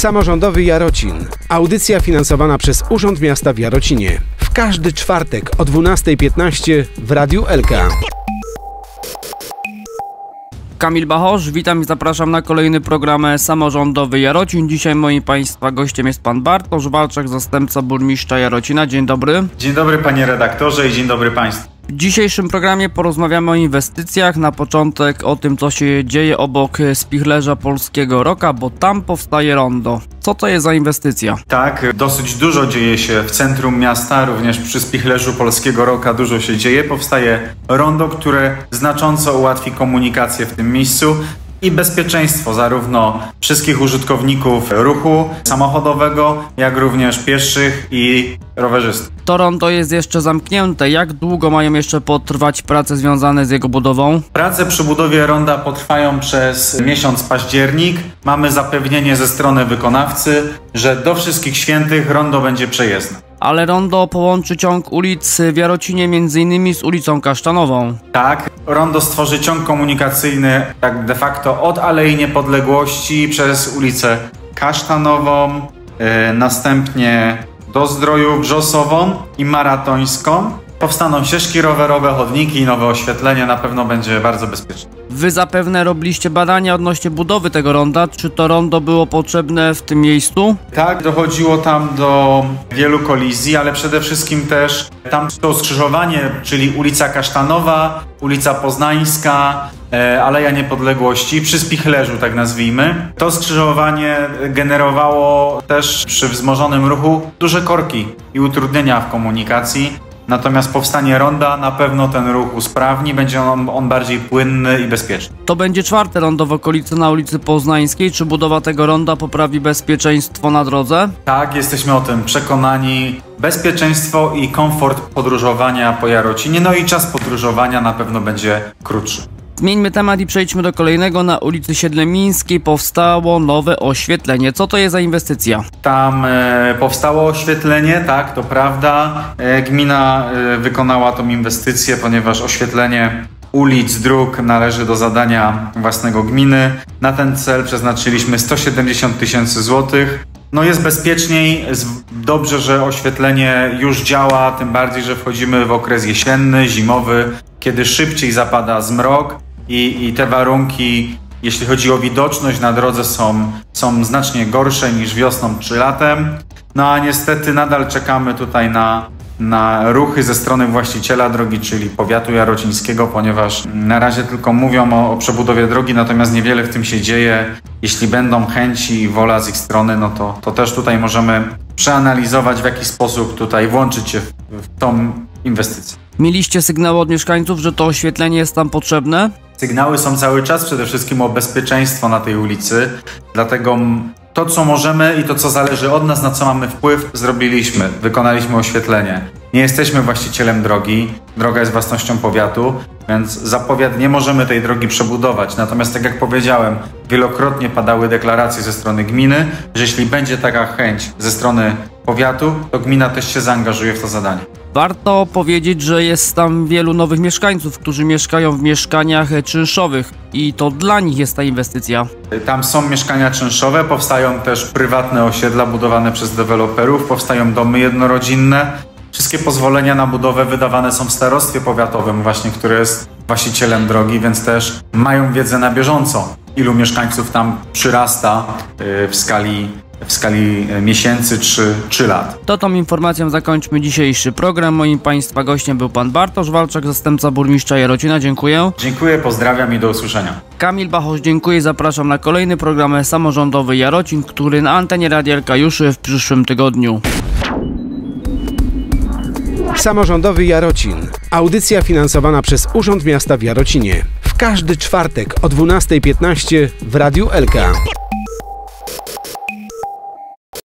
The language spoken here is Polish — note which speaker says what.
Speaker 1: Samorządowy Jarocin. Audycja finansowana przez Urząd Miasta w Jarocinie. W każdy czwartek o 12.15 w Radiu Elka.
Speaker 2: Kamil Bachosz, witam i zapraszam na kolejny program Samorządowy Jarocin. Dzisiaj moim Państwa gościem jest Pan Bartosz Walczak, zastępca burmistrza Jarocina. Dzień dobry.
Speaker 3: Dzień dobry Panie redaktorze i dzień dobry Państwu.
Speaker 2: W dzisiejszym programie porozmawiamy o inwestycjach. Na początek o tym, co się dzieje obok spichlerza Polskiego Roka, bo tam powstaje rondo. Co to jest za inwestycja?
Speaker 3: Tak, dosyć dużo dzieje się w centrum miasta, również przy spichlerzu Polskiego Roka dużo się dzieje. Powstaje rondo, które znacząco ułatwi komunikację w tym miejscu i bezpieczeństwo zarówno wszystkich użytkowników ruchu samochodowego, jak również pieszych i rowerzystów.
Speaker 2: To rondo jest jeszcze zamknięte. Jak długo mają jeszcze potrwać prace związane z jego budową?
Speaker 3: Prace przy budowie ronda potrwają przez miesiąc październik. Mamy zapewnienie ze strony wykonawcy, że do wszystkich świętych rondo będzie przejezdne
Speaker 2: ale rondo połączy ciąg ulic w Jarocinie m.in. z ulicą Kasztanową.
Speaker 3: Tak, rondo stworzy ciąg komunikacyjny tak de facto od Alei Niepodległości przez ulicę Kasztanową, yy, następnie do Zdroju Wrzosową i Maratońską. Powstaną ścieżki rowerowe, chodniki i nowe oświetlenie, na pewno będzie bardzo bezpieczne.
Speaker 2: Wy zapewne robiliście badania odnośnie budowy tego ronda. Czy to rondo było potrzebne w tym miejscu?
Speaker 3: Tak, dochodziło tam do wielu kolizji, ale przede wszystkim też tam to skrzyżowanie, czyli ulica Kasztanowa, ulica Poznańska, e, Aleja Niepodległości, przy Spichlerzu tak nazwijmy. To skrzyżowanie generowało też przy wzmożonym ruchu duże korki i utrudnienia w komunikacji. Natomiast powstanie ronda na pewno ten ruch usprawni, będzie on, on, bardziej płynny i bezpieczny.
Speaker 2: To będzie czwarte rondo w okolicy na ulicy Poznańskiej. Czy budowa tego ronda poprawi bezpieczeństwo na drodze?
Speaker 3: Tak, jesteśmy o tym przekonani. Bezpieczeństwo i komfort podróżowania po Jarocinie, no i czas podróżowania na pewno będzie krótszy.
Speaker 2: Zmieńmy temat i przejdźmy do kolejnego. Na ulicy Siedlemińskiej powstało nowe oświetlenie. Co to jest za inwestycja?
Speaker 3: Tam e, powstało oświetlenie, tak, to prawda. E, gmina e, wykonała tą inwestycję, ponieważ oświetlenie ulic, dróg należy do zadania własnego gminy. Na ten cel przeznaczyliśmy 170 tysięcy złotych. No jest bezpieczniej, dobrze, że oświetlenie już działa, tym bardziej, że wchodzimy w okres jesienny, zimowy, kiedy szybciej zapada zmrok i, i te warunki, jeśli chodzi o widoczność na drodze, są, są znacznie gorsze niż wiosną czy latem. No a niestety nadal czekamy tutaj na, na ruchy ze strony właściciela drogi, czyli powiatu jarocińskiego, ponieważ na razie tylko mówią o, o, przebudowie drogi, natomiast niewiele w tym się dzieje. Jeśli będą chęci i wola z ich strony, no to, to też tutaj możemy przeanalizować, w jaki sposób tutaj włączyć się w, w tą inwestycję.
Speaker 2: Mieliście sygnały od mieszkańców, że to oświetlenie jest tam potrzebne?
Speaker 3: Sygnały są cały czas przede wszystkim o bezpieczeństwo na tej ulicy, dlatego to, co możemy i to, co zależy od nas, na co mamy wpływ, zrobiliśmy. Wykonaliśmy oświetlenie. Nie jesteśmy właścicielem drogi, droga jest własnością powiatu, więc zapowiad nie możemy tej drogi przebudować. Natomiast, tak jak powiedziałem, wielokrotnie padały deklaracje ze strony gminy, że jeśli będzie taka chęć ze strony powiatu, to gmina też się zaangażuje w to zadanie.
Speaker 2: Warto powiedzieć, że jest tam wielu nowych mieszkańców, którzy mieszkają w mieszkaniach czynszowych i to dla nich jest ta inwestycja.
Speaker 3: Tam są mieszkania czynszowe, powstają też prywatne osiedla budowane przez deweloperów, powstają domy jednorodzinne. Wszystkie pozwolenia na budowę wydawane są w starostwie powiatowym, właśnie, które jest właścicielem drogi, więc też mają wiedzę na bieżąco, ilu mieszkańców tam przyrasta y, w skali w skali e, miesięcy czy, czy lat.
Speaker 2: To tą informacją zakończmy dzisiejszy program. Moim Państwa gościem był Pan Bartosz Walczak, zastępca burmistrza Jarocina. Dziękuję.
Speaker 3: Dziękuję, pozdrawiam i do usłyszenia.
Speaker 2: Kamil Bachosz, dziękuję. Zapraszam na kolejny program samorządowy Jarocin, który na antenie Radielka już w przyszłym tygodniu.
Speaker 1: Samorządowy Jarocin. Audycja finansowana przez Urząd Miasta w Jarocinie. W każdy czwartek o 12.15 w Radiu Elka.